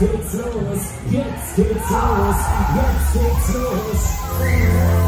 Geht's los, jetzt geht's los, jetzt geht's los.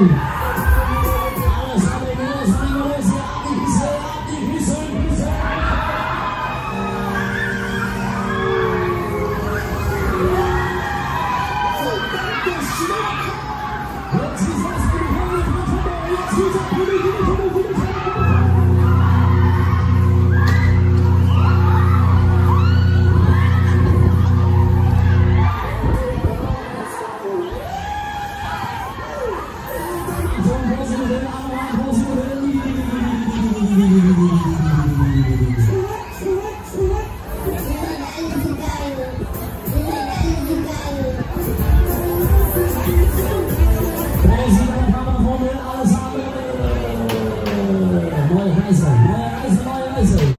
Wir